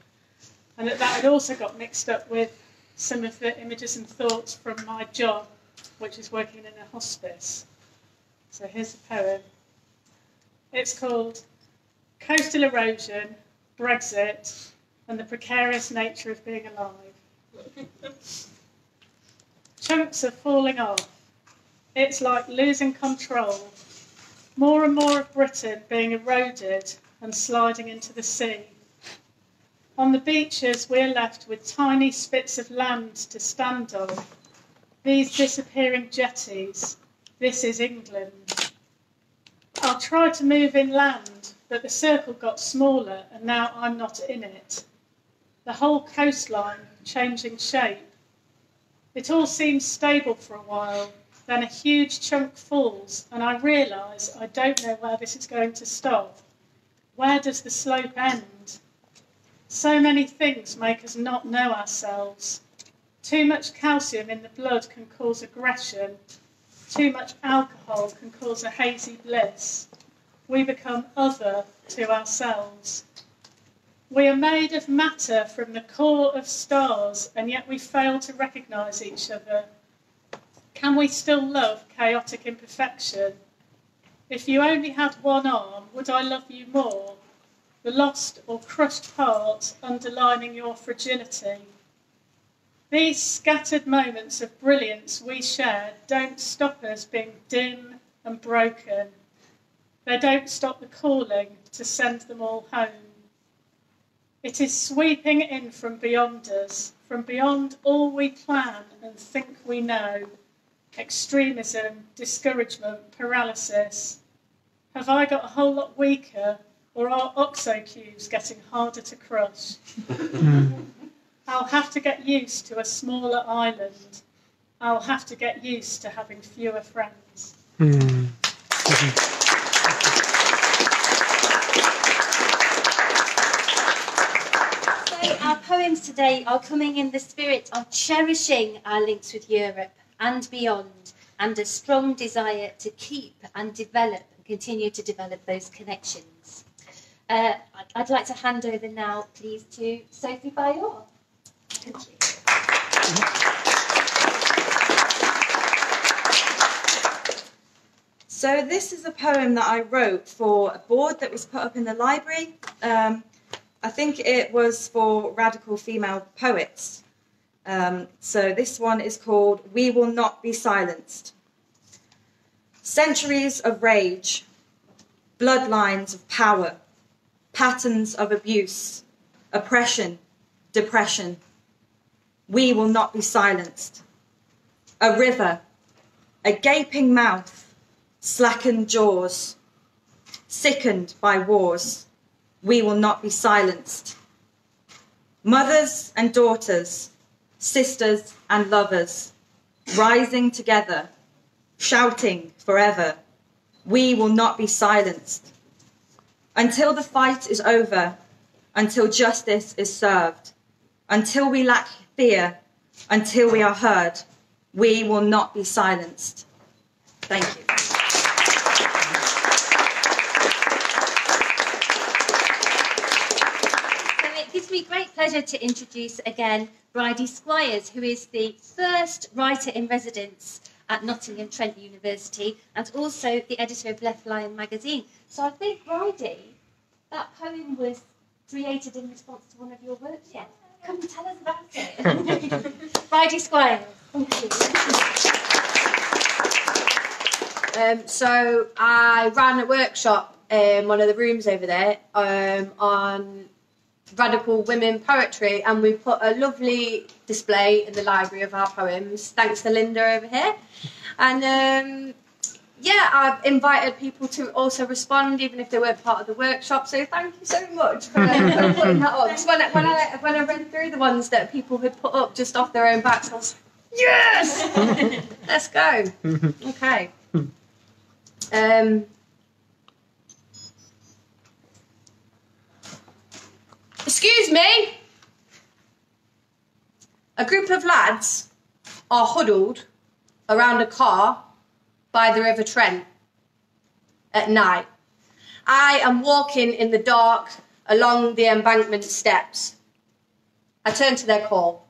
And that that had also got mixed up with some of the images and thoughts from my job, which is working in a hospice. So here's the poem. It's called Coastal Erosion, Brexit, and the Precarious Nature of Being Alive. <laughs> Chunks are falling off. It's like losing control. More and more of Britain being eroded and sliding into the sea. On the beaches, we're left with tiny spits of land to stand on. These disappearing jetties. This is England. I'll try to move inland, but the circle got smaller and now I'm not in it. The whole coastline changing shape. It all seems stable for a while, then a huge chunk falls, and I realise I don't know where this is going to stop. Where does the slope end? So many things make us not know ourselves. Too much calcium in the blood can cause aggression. Too much alcohol can cause a hazy bliss. We become other to ourselves. We are made of matter from the core of stars, and yet we fail to recognise each other. Can we still love chaotic imperfection? If you only had one arm, would I love you more? The lost or crushed part underlining your fragility. These scattered moments of brilliance we share don't stop us being dim and broken. They don't stop the calling to send them all home. It is sweeping in from beyond us, from beyond all we plan and think we know. Extremism, discouragement, paralysis. Have I got a whole lot weaker, or are oxo cubes getting harder to crush? <laughs> I'll have to get used to a smaller island. I'll have to get used to having fewer friends.
So our poems today are coming in the spirit of cherishing our links with Europe and beyond, and a strong desire to keep and develop and continue to develop those connections. Uh, I'd- I'd like to hand over now, please, to Sofi Bajor.
So this is a poem that I wrote for a board that was put up in the library. Um, I think it was for radical female poets. Um, so this one is called We Will Not Be Silenced. Centuries of rage, bloodlines of power, patterns of abuse, oppression, depression. We will not be silenced. A river, a gaping mouth, slackened jaws, sickened by wars, we will not be silenced. Mothers and daughters, sisters and lovers, rising together, shouting forever, we will not be silenced. Until the fight is over, until justice is served, until we lack fear, until we are heard,
We will not be silenced. Thank you.
So it gives me great pleasure to introduce again Bridie Squires, who is the first writer in residence at Nottingham Trent University and also the editor of LeftLion magazine. So I think, Bridie, that poem was created in response to one of your works. Yeah. Come and tell us about it. <laughs> Bridie Squires.
Um, so I ran a workshop in one of the rooms over there um, on radical women poetry, and we put a lovely display in the library of our poems. Thanks to Linda over here, and um, yeah, I've invited people to also respond, even if they weren't part of the workshop. So thank you so much for, for <laughs> putting that up. 'Cause when I, when I when I read through the ones that people had put up just off their own backs, I was like, yes, <laughs> let's go. Okay. Um, excuse me. A group of lads are huddled around a car by the River Trent at night. I am walking in the dark along the embankment steps. I turn to their call.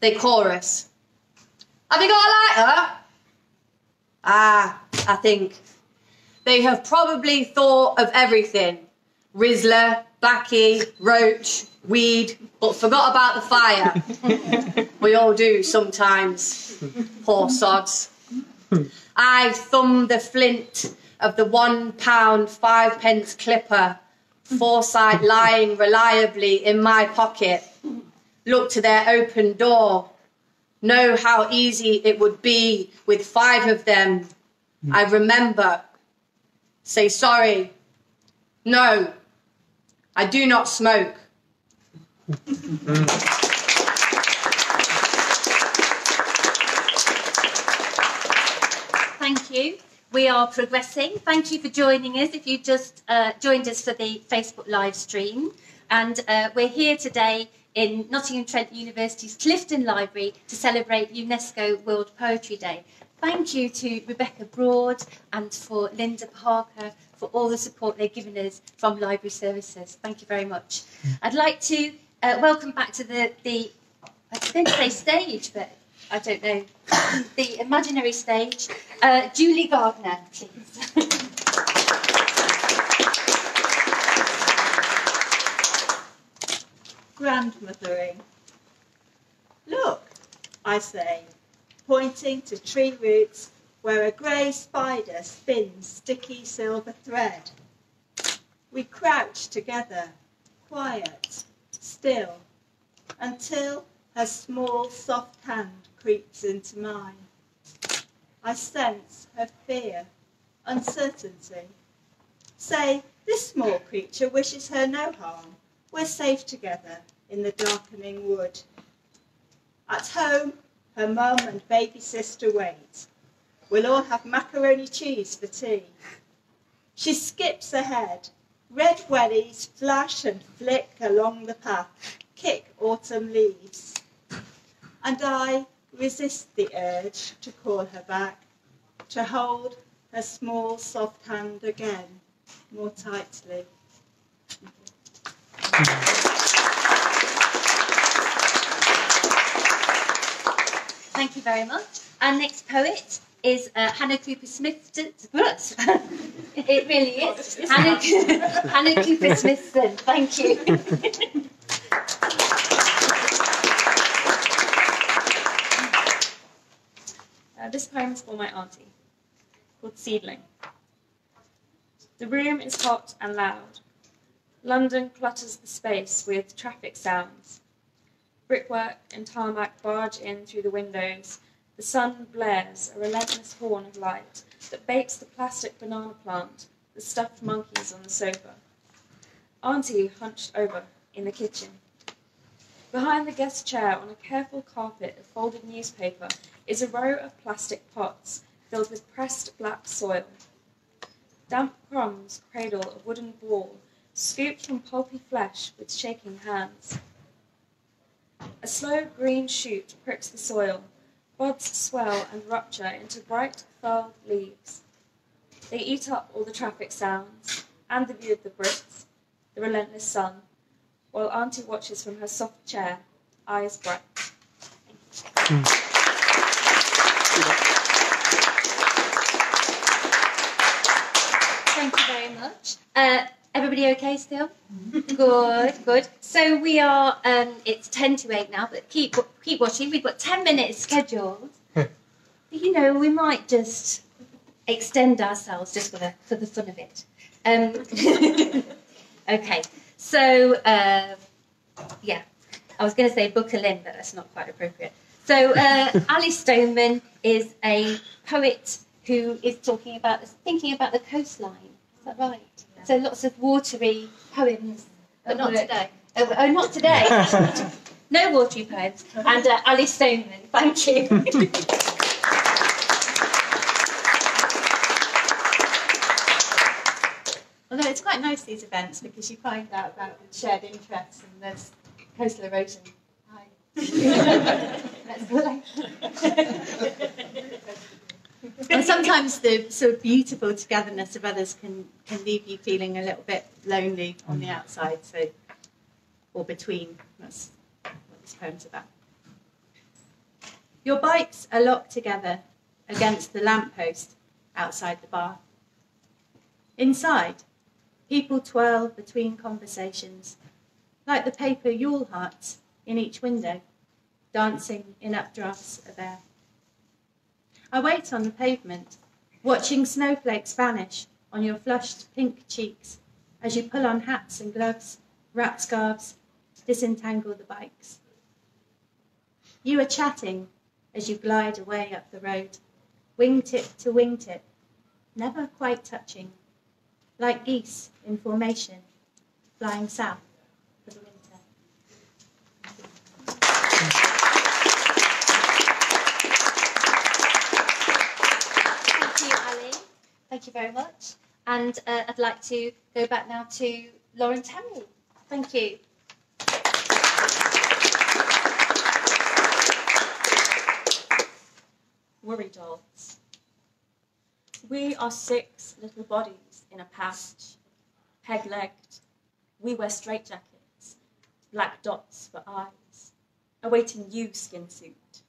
They chorus. Have you got a lighter? Ah, I think. They have probably thought of everything Rizla, Backy, Roach, Weed, but forgot about the fire. <laughs> we all do sometimes. Poor sods. I thumb the flint of the one pound five pence clipper, foresight <laughs> lying reliably in my pocket. Look to their open door. Know how easy it would be with five of them. I hmm. remember. Say sorry. No, I do not smoke. <laughs> <laughs>
Thank you. We are progressing. Thank you for joining us. If you just uh, joined us for the Facebook live stream, and uh, we're here today in Nottingham Trent University's Clifton Library to celebrate UNESCO World Poetry Day. Thank you to Rebecca Broad and for Linda Parker for all the support they've given us from Library Services. Thank you very much. I'd like to uh, welcome back to the, the I was going to say stage, but I don't know, the imaginary stage. Uh, Julie Gardner, please.
grandmothering. Look, I say, pointing to tree roots where a grey spider spins sticky silver thread. We crouch together, quiet, still, until her small soft hand creeps into mine. I sense her fear, uncertainty. Say, this small creature wishes her no harm. We're safe together in the darkening wood. At home, her mum and baby sister wait. We'll all have macaroni cheese for tea. She skips ahead. Red wellies flash and flick along the path, kick autumn leaves. And I resist the urge to call her back, to hold her small soft hand again more tightly.
Thank you very much. Our next poet is uh, Hannah Cooper Smithson. <laughs> it really is. Hannah, <laughs> Hannah Cooper Smithson. Thank you. <laughs>
For my auntie, called Seedling. The room is hot and loud. London clutters the space with traffic sounds. Brickwork and tarmac barge in through the windows. The sun blares a relentless horn of light that bakes the plastic banana plant, the stuffed monkeys on the sofa. Auntie hunched over in the kitchen. Behind the guest chair, on a careful carpet of folded newspaper, is a row of plastic pots filled with pressed black soil. Damp crumbs cradle a wooden ball, scooped from pulpy flesh with shaking hands. A slow green shoot pricks the soil, Buds swell and rupture into bright, furled leaves. They eat up all the traffic sounds and the view of the bricks, the relentless sun, while Auntie watches from her soft chair, eyes bright. Hmm.
Thank you very much. Uh, everybody okay still? good, good. So we are. Um, it's ten to eight now, but keep keep watching. We've got ten minutes scheduled. but <laughs> you know, we might just extend ourselves just for the for the fun of it. Um, <laughs> okay. So uh, yeah, I was going to say buckle in, but that's not quite appropriate. So uh, <laughs> Aly Stoneman is a poet who is talking about thinking about the coastline. Is that right? So lots of watery poems, but not today. Oh, oh not today. <laughs> no watery poems. And uh, Aly Stoneman, thank you. <laughs>
Although it's quite nice these events because you find out about the shared interests and there's coastal erosion. Hi. <laughs> That's good. And sometimes the sort of beautiful togetherness of others can, can leave you feeling a little bit lonely on the mm. outside, so or between. That's what this poem's about. Your bikes are locked together against the lamppost outside the bar. Inside, people twirl between conversations, like the paper Yule hearts in each window, dancing in updrafts of air. I wait on the pavement, watching snowflakes vanish on your flushed pink cheeks as you pull on hats and gloves, wrap scarves, disentangle the bikes. You are chatting as you glide away up the road, wingtip to wingtip, never quite touching, like geese in formation, flying south for the winter.
Thank you, Aly. Thank you very much. And uh, I'd like to go back now to Lauren Terry. Thank you.
Worry dolls. We are six little bodies in a pouch, peg legged. We wear straitjackets, black dots for eyes, awaiting you, skin suit,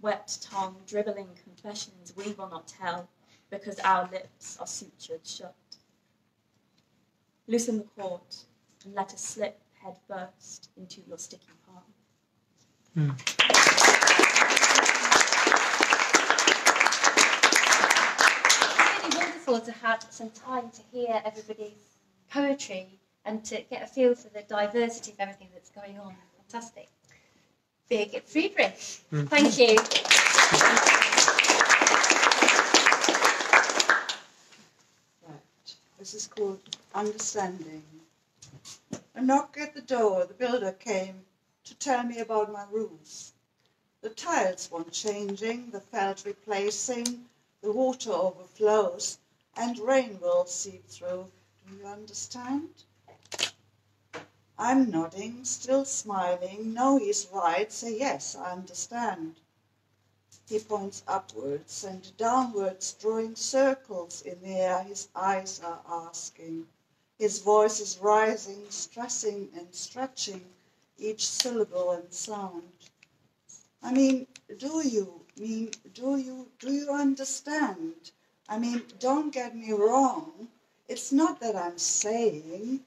wet tongue dribbling confessions we will not tell because our lips are sutured shut. Loosen the cord and let us slip head first into your sticky palm.
It's really wonderful to have some time to hear everybody's poetry and to get a feel for the diversity of everything that's going on. Fantastic. Birgit Friedrich.
Mm.
Thank you.
This is called understanding. A knock at the door, the builder came to tell me about my roofs. The tiles want changing, the felt replacing, the water overflows, and rain will seep through. Do you understand? I'm nodding, still smiling. No, he's right. Say yes, I understand. He points upwards and downwards, drawing circles in the air. His eyes are asking. His voice is rising, stressing and stretching each syllable and sound. I mean, do you mean do you do you understand? I mean, don't get me wrong. It's not that I'm saying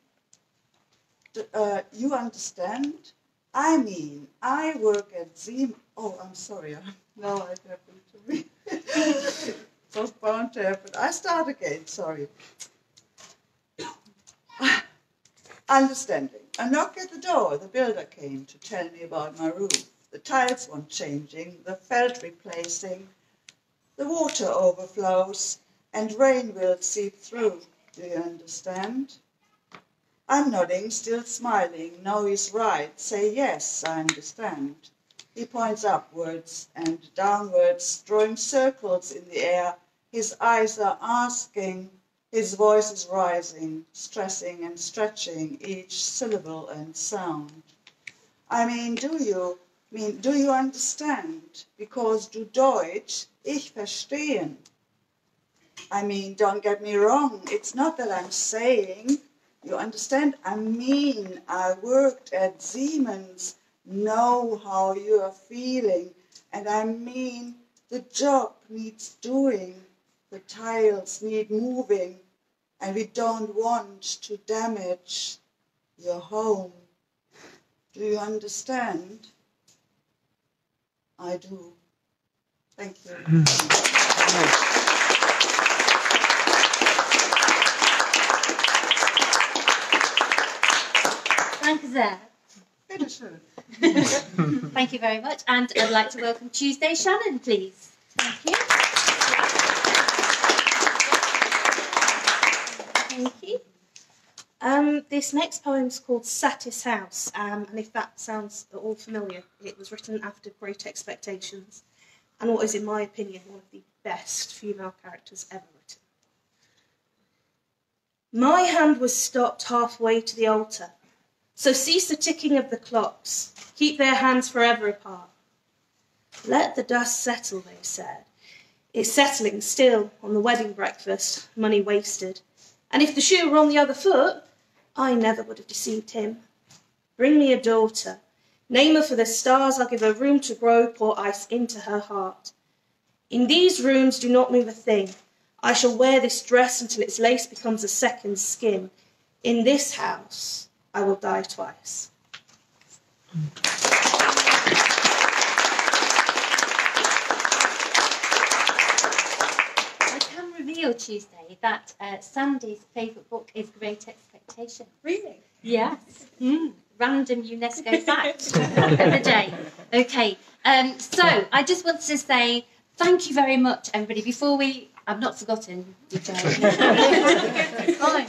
uh, you understand. I mean, I work at Zim. Oh, I'm sorry. <laughs> Now <laughs> it happened to me. it was bound to happen. I start again. Sorry. <coughs> Understanding. A knock at the door. The builder came to tell me about my roof. The tiles want changing, the felt replacing, the water overflows, and rain will seep through. Do you understand? I'm nodding, still smiling. No, he's right. Say yes, I understand. He points upwards and downwards, drawing circles in the air. His eyes are asking, his voice is rising, stressing and stretching each syllable and sound. I mean, do you mean, do you understand? Because du Deutsch, ich verstehen. I mean, don't get me wrong, it's not that I'm saying, you understand? I mean, I worked at Siemens, know how you are feeling, and I mean, the job needs doing, the tiles need moving, and we don't want to damage your home. Do you understand? I do. Thank you.
Danke sehr. Thank you very much. And I'd like to welcome Tuesday Shannon, please. Thank you.
Thank you. Um, this next poem is called Satis House, um, and if that sounds at all familiar, it was written after Great Expectations, and what is, in my opinion, one of the best female characters ever written. My hand was stopped halfway to the altar, so cease the ticking of the clocks, keep their hands forever apart. Let the dust settle, they said. It's settling still on the wedding breakfast, money wasted. And if the shoe were on the other foot, I never would have deceived him. Bring me a daughter. Name her for the stars, I'll give her room to grow, pour ice into her heart. In these rooms, do not move a thing. I shall wear this dress until its lace becomes a second skin. In this house, I will die twice.
I can reveal Tuesday that uh, Sandy's favourite book is Great Expectation.
Really?
Yes. Mm. Random UNESCO fact <laughs> of the day. Okay. Um, so I just wanted to say thank you very much, everybody. Before we, I've not forgotten. did I?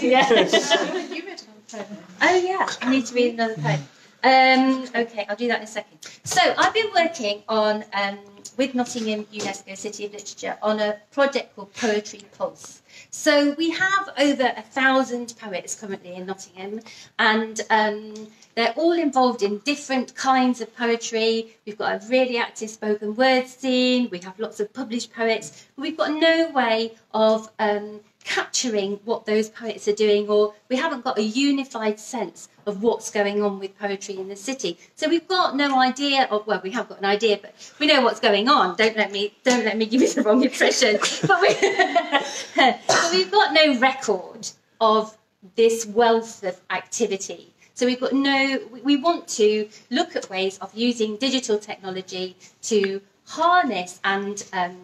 yeah.
you read one poem.
Oh yeah, I need to read another poem. Um, okay, I'll do that in a second. So I've been working on um, with Nottingham UNESCO City of Literature on a project called Poetry Pulse. So we have over a thousand poets currently in Nottingham, and um, they're all involved in different kinds of poetry. We've got a really active spoken word scene. We have lots of published poets. But we've got no way of um, capturing what those poets are doing, or we haven't got a unified sense of what's going on with poetry in the city. So we've got no idea of well, we have got an idea, but we know what's going on. Don't let me don't let me give you the wrong impression. <laughs> but, we, <laughs> but we've got no record of this wealth of activity. So we've got no. we- want to look at ways of using digital technology to harness and um,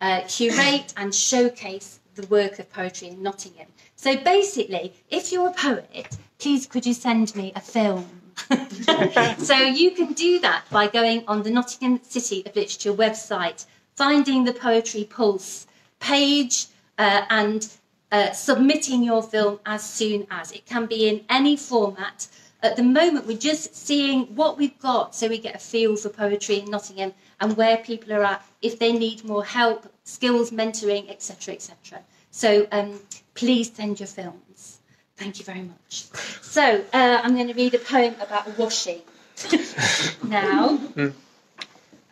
uh, curate and showcase the work of poetry in Nottingham. So basically, if you're a poet, please could you send me a film? <laughs> so you can do that by going on the Nottingham City of Literature website, finding the Poetry Pulse page, uh, and uh, submitting your film as soon as. It can be in any format. At the moment, we're just seeing what we've got so we get a feel for poetry in Nottingham and where people are at, if they need more help, skills, mentoring, etc., etc. So um, please send your films. Thank you very much. So uh, I'm going to read a poem about washing <laughs> now.
Mm.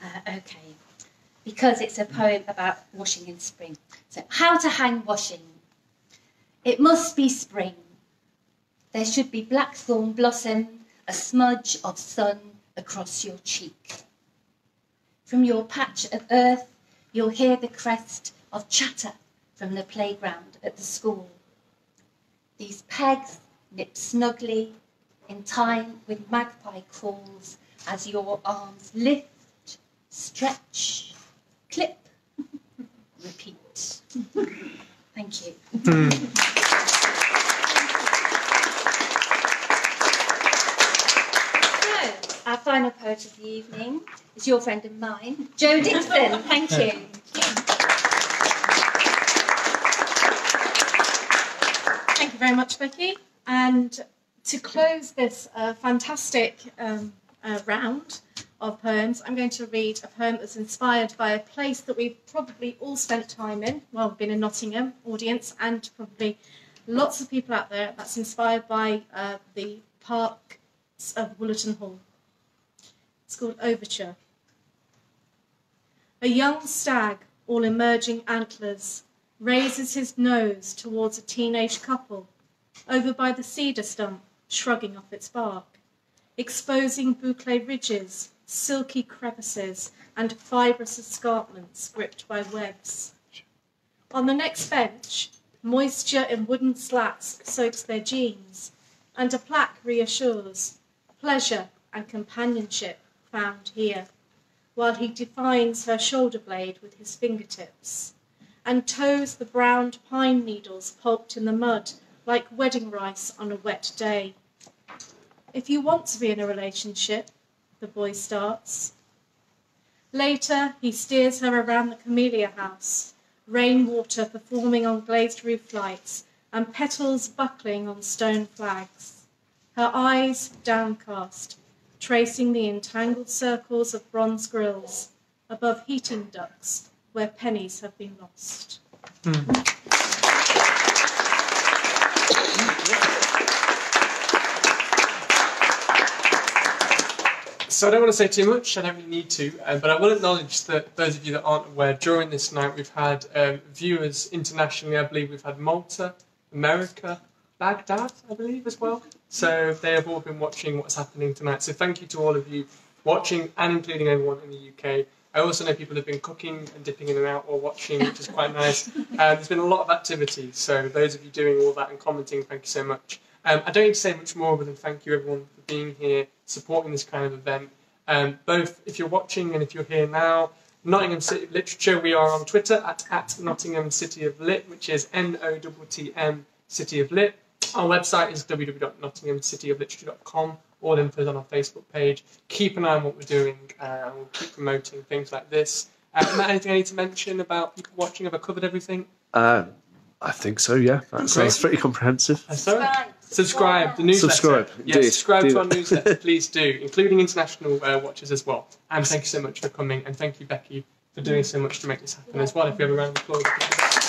Uh, okay, because it's a poem about washing in spring. So, how to hang washing. It must be spring. There should be blackthorn blossom, a smudge of sun across your cheek. From your patch of earth, you'll hear the crest of chatter from the playground at the school. These pegs nip snugly in time with magpie calls as your arms lift, stretch, clip, <laughs> repeat. Thank you. So, our final poet of the evening is your friend and mine, Jo Dixon. <laughs> Thank you.
Thank you very much, Becky. And to close this uh, fantastic um, uh, round of poems, I'm going to read a poem that's inspired by a place that we've probably all spent time in. Well, we've been in Nottingham, audience, and probably lots of people out there. That's inspired by uh, the parks of Wollaton Hall. It's called Overture. A young stag, all emerging antlers, raises his nose towards a teenage couple over by the cedar stump, shrugging off its bark, exposing boucle ridges, silky crevices, and fibrous escarpments gripped by webs. On the next bench, moisture in wooden slats soaks their jeans, and a plaque reassures pleasure and companionship found here, while he defines her shoulder blade with his fingertips, and toes the browned pine needles pulped in the mud like wedding rice on a wet day. If you want to be in a relationship, the boy starts. Later, he steers her around the camellia house, rainwater performing on glazed roof lights, and petals buckling on stone flags. Her eyes downcast, tracing the entangled circles of bronze grills above heating ducts where pennies have been lost.
So I don't want to say too much. I don't really need to, uh, but I will acknowledge that those of you that aren't aware, during this night we've had um, viewers internationally. I believe we've had Malta, America, Baghdad, I believe as well. So they have all been watching what's happening tonight. So thank you to all of you watching, and including everyone in the UK. I also know people have been cooking and dipping in and out or watching, which is quite nice. <laughs> Um, there's been a lot of activity. So those of you doing all that and commenting, thank you so much. Um, I don't need to say much more other than thank you everyone for being here, supporting this kind of event. Um, both if you're watching and if you're here now, Nottingham City of Literature, we are on Twitter at, at Nottingham City of Lit, which is N O T T M City of Lit. Our website is www.nottinghamcityofliterature.com. All info is on our Facebook page. Keep an eye on what we're doing, uh, and we'll keep promoting things like this. Uh, Matt, anything I need to mention about people watching? Have I covered everything?
Uh, I think so, yeah. That
Great.
sounds pretty comprehensive.
Uh, sorry? Subscribe. The newsletter.
Subscribe,
Yes,
indeed.
subscribe
Do
to our newsletter, <laughs> please do, including international uh, watchers as well. And thank you so much for coming, and thank you, Becky, for doing so much to make this happen as well. If we have a round of applause.